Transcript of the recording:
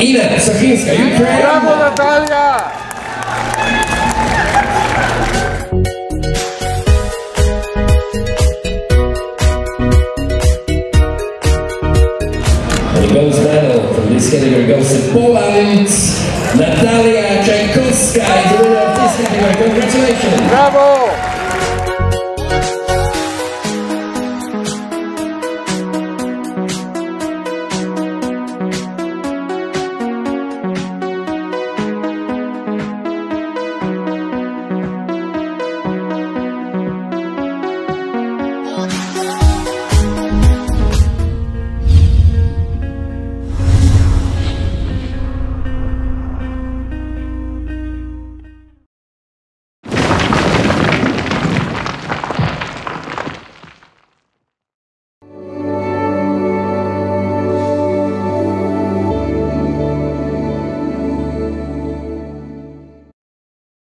Czechoslovakia, Ukraine. Brawo Natalia! And the gold medal from this category goes to Poland. Natalia Tchaikovskaya is the winner of this category. Congratulations. Brawo!